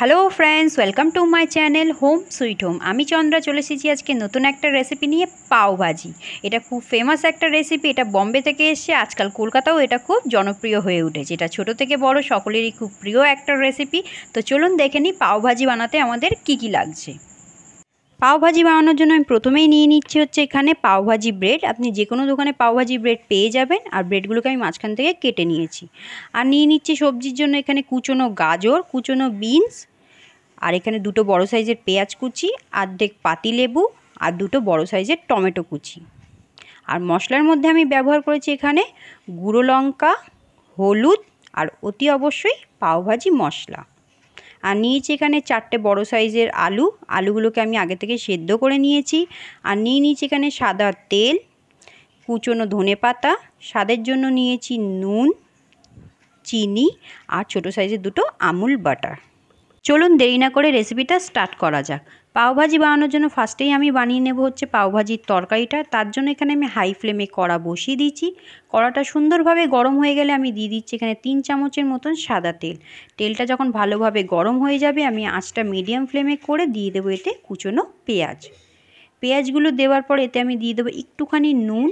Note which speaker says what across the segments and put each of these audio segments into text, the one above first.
Speaker 1: Hello friends welcome to my channel home sweet home আমি চন্দ্রা চলে এসেছি আজকে নতুন একটা রেসিপি নিয়ে পাও ভাজি। এটা খুব ফেমাস একটা রেসিপি এটা বম্বে থেকে এসে আজকাল কলকাতাও এটা খুব জনপ্রিয় হয়ে উঠেছে। এটা ছোট থেকে বড়, সকলেরই খুব প্রিয় একটা রেসিপি তো চলুন দেখে নিই পাও ভাজি বানাতে আমাদের কি কি লাগছে। পাওভাজি বানানোর জন্য আমি প্রথমেই নিয়ে নিচ্ছি হচ্ছে এখানে পাওভাজি ব্রেড আপনি যে কোনো দোকানে পাওভাজি ব্রেড পেয়ে যাবেন। আর ব্রেডগুলোকে আমি মাঝখান থেকে কেটে নিয়েছি। আর নিয়ে নিচ্ছি সবজির জন্য এখানে কুচনো গাজর, কুচনো বিনস আর এখানে দুটো বড় সাইজের পেঁয়াজ কুচি, আর্ধেক পাতি লেবু আর দুটো বড় সাইজের টমেটো কুচি। আর মশলার মধ্যে আমি ব্যবহার করেছি এখানে গুঁড়ো লঙ্কা, হলুদ আর অতি অবশ্যই পাওভাজি মশলা। আর নিয়েছি এখানে চারটে বড় সাইজের আলু, আলুগুলোকে আমি আগে থেকে সেদ্ধ করে নিয়েছি। আর নিয়ে নিয়েছি এখানে সাদা তেল, কুচনো ধনে পাতা, স্বাদের জন্য নিয়েছি নুন, চিনি আর ছোটো সাইজের দুটো আমুল বাটার। চলুন দেরি না করে রেসিপিটা স্টার্ট করা যাক। পাওভাজি বানানোর জন্য ফার্স্টেই আমি বানিয়ে নেব হচ্ছে পাওভাজির তরকারিটা। তার জন্য এখানে আমি হাই ফ্লেমে কড়া বসিয়ে দিয়েছি। কড়াটা সুন্দরভাবে গরম হয়ে গেলে আমি দিয়ে দিচ্ছি এখানে তিন চামচের মতন সাদা তেল। তেলটা যখন ভালোভাবে গরম হয়ে যাবে, আমি আঁচটা মিডিয়াম ফ্লেমে করে দিয়ে দেবো এতে কুচনো পেঁয়াজ। পেঁয়াজগুলো দেওয়ার পর এতে আমি দিয়ে দেবো একটুখানি নুন।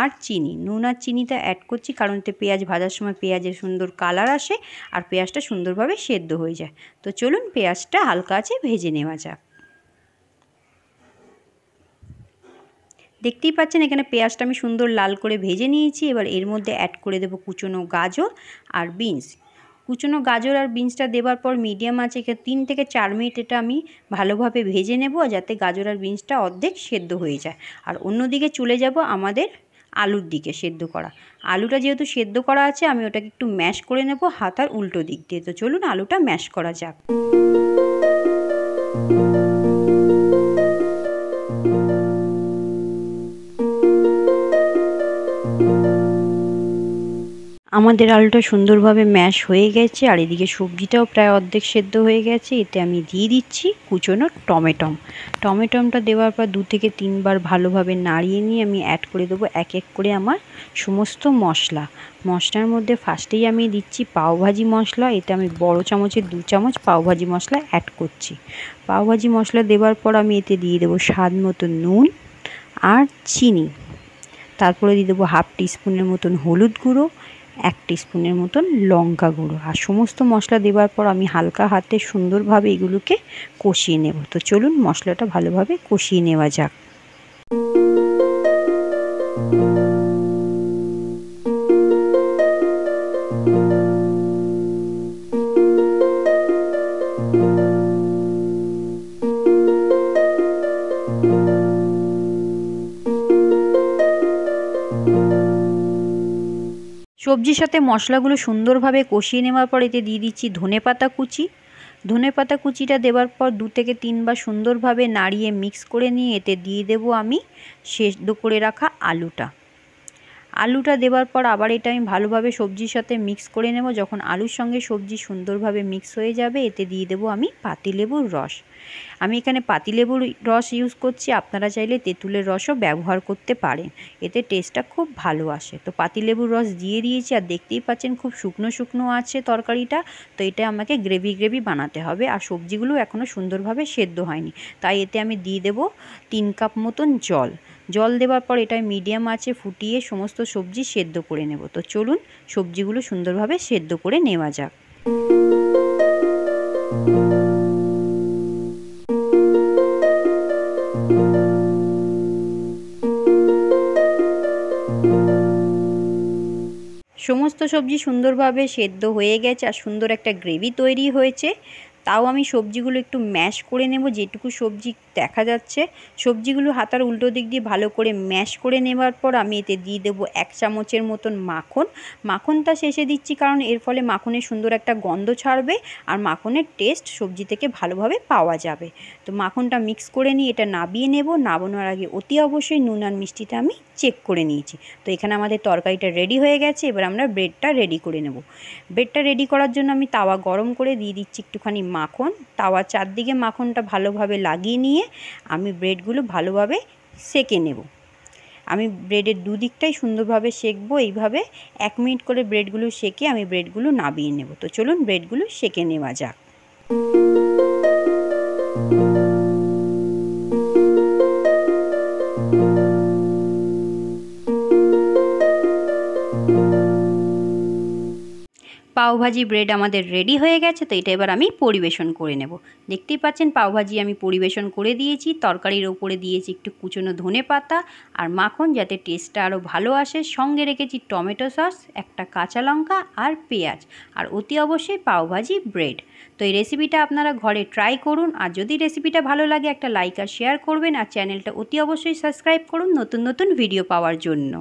Speaker 1: আর চিনি। নুন আর চিনিটা অ্যাড করছি কারণ এতে পেঁয়াজ ভাজার সময় পেঁয়াজের সুন্দর কালার আসে আর পেঁয়াজটা সুন্দরভাবে সেদ্ধ হয়ে যায়। তো চলুন পেঁয়াজটা হালকা আছে ভেজে নেওয়া যাক। দেখতেই পাচ্ছেন এখানে পেঁয়াজটা আমি সুন্দর লাল করে ভেজে নিয়েছি। এবার এর মধ্যে অ্যাড করে দেবো কুচনো গাজর আর বিনস। কুচনো গাজর আর বিনসটা দেওয়ার পর মিডিয়াম আছে এখানে তিন থেকে চার মিনিট এটা আমি ভালোভাবে ভেজে নেব যাতে গাজর আর বিনসটা অর্ধেক সেদ্ধ হয়ে যায়। আর অন্যদিকে চলে যাব আমাদের আলুর দিকে সেদ্ধ করা। আলুটা যেহেতু সেদ্ধ করা আছে, আমি ওটাকে একটু ম্যাশ করে নেব হাতার উল্টো দিক দিয়ে। তো চলুন আলুটা ম্যাশ করা যাক। আমাদের আলুটা সুন্দরভাবে ম্যাশ হয়ে গেছে, আর এদিকে সবজিটাও প্রায় অর্ধেক সেদ্ধ হয়ে গেছে। এতে আমি দিয়ে দিচ্ছি কুচনো টমেটম। টমেটমটা দেওয়ার পর দু থেকে তিনবার ভালোভাবে নাড়িয়ে নিয়ে আমি অ্যাড করে দেবো এক এক করে আমার সমস্ত মশলা। মশলার মধ্যে ফার্স্টেই আমি দিচ্ছি পাওভাজি মশলা, এতে আমি বড় চামচের দু চামচ পাওভাজি মশলা অ্যাড করছি। পাওভাজি মশলা দেওয়ার পর আমি এতে দিয়ে দেবো স্বাদ মতো নুন আর চিনি। তারপরে দিয়ে দেবো হাফ টিস্পুনের মতন হলুদ গুঁড়ো এক স্পুনের মতন লঙ্কা গুঁড়ো। আর সমস্ত মশলা দেওয়ার পর আমি হালকা হাতে সুন্দরভাবে এগুলোকে কষিয়ে নেব। তো চলুন মশলাটা ভালোভাবে কষিয়ে নেওয়া যাক। সবজির সাথে মশলাগুলো সুন্দরভাবে কষিয়ে নেওয়ার পর এতে দিয়ে দিচ্ছি ধনে পাতা কুচি। ধনে পাতা কুচিটা দেওয়ার পর দু থেকে তিনবার সুন্দরভাবে নাড়িয়ে মিক্স করে নিয়ে এতে দিয়ে দেবো আমি সেদ্ধ করে রাখা আলুটা। আলুটা দেওয়ার পর আবার এটা আমি ভালোভাবে সবজির সাথে মিক্স করে নেব। যখন আলুর সঙ্গে সবজি সুন্দরভাবে মিক্স হয়ে যাবে, এতে দিয়ে দেবো আমি পাতিলেবুর রস। আমি এখানে পাতিলেবুর রস ইউজ করছি, আপনারা চাইলে তেঁতুলের রসও ব্যবহার করতে পারেন। এতে টেস্টটা খুব ভালো আসে। তো পাতিলেবুর রস দিয়ে দিয়েছি, আর দেখতেই পাচ্ছেন খুব শুকনো শুকনো আছে তরকারিটা। তো এটা আমাকে গ্রেভি গ্রেভি বানাতে হবে, আর সবজিগুলো এখনও সুন্দরভাবে সেদ্ধ হয়নি। তাই এতে আমি দিয়ে দেবো তিন কাপ মতন জল। জল দেওয়ার পর এটা মিডিয়াম আছে ফুটিয়ে সমস্ত সবজি সেদ্ধ করে নেব। তো চলুন সবজিগুলো সুন্দরভাবে সেদ্ধ করে নেওয়া যাক। সমস্ত সবজি সুন্দরভাবে সেদ্ধ হয়ে গেছে আর সুন্দর একটা গ্রেভি তৈরি হয়েছে। তাও আমি সবজিগুলো একটু ম্যাশ করে নেব, যেটুকু সবজি দেখা যাচ্ছে। সবজিগুলো হাতার উল্টো দিক দিয়ে ভালো করে ম্যাশ করে নেওয়ার পর আমি এতে দিয়ে দেবো এক চামচের মতন মাখন। মাখনটা শেষে দিচ্ছি কারণ এর ফলে মাখনের সুন্দর একটা গন্ধ ছাড়বে আর মাখনের টেস্ট সবজি থেকে ভালোভাবে পাওয়া যাবে। তো মাখনটা মিক্স করে নিয়ে এটা নাবিয়ে নেব। নাবানোর আগে অতি অবশ্যই নুন আর মিষ্টিটা আমি চেক করে নিয়েছি। তো এখানে আমাদের তরকারিটা রেডি হয়ে গেছে, এবার আমরা ব্রেডটা রেডি করে নেব। ব্রেডটা রেডি করার জন্য আমি তাওয়া গরম করে দিয়ে দিচ্ছি একটুখানি মাখন, তাওয়ার চারদিকে মাখনটা ভালোভাবে লাগিয়ে নিয়ে আমি ব্রেডগুলো ভালোভাবে সেকে নেব। আমি ব্রেডের দুদিকটাই সুন্দরভাবে সেকবো, এইভাবে এক মিনিট করে ব্রেডগুলো সেকে আমি ব্রেডগুলো নাবিয়ে নেব। তো চলুন ব্রেডগুলো সেকে নেওয়া যাক। পাওভাজি ব্রেড আমাদের রেডি হয়ে গেছে, তো এটা এবার আমি পরিবেশন করে নেব। দেখতেই পাচ্ছেন পাওভাজি আমি পরিবেশন করে দিয়েছি, তরকারির ওপরে দিয়েছি একটু কুচনো ধনে পাতা আর মাখন যাতে টেস্টটা আরও ভালো আসে। সঙ্গে রেখেছি টমেটো সস, একটা কাঁচা লঙ্কা আর পেঁয়াজ আর অতি অবশ্যই পাওভাজি ব্রেড। তো এই রেসিপিটা আপনারা ঘরে ট্রাই করুন আর যদি রেসিপিটা ভালো লাগে একটা লাইক আর শেয়ার করবেন আর চ্যানেলটা অতি অবশ্যই সাবস্ক্রাইব করুন নতুন নতুন ভিডিও পাওয়ার জন্য।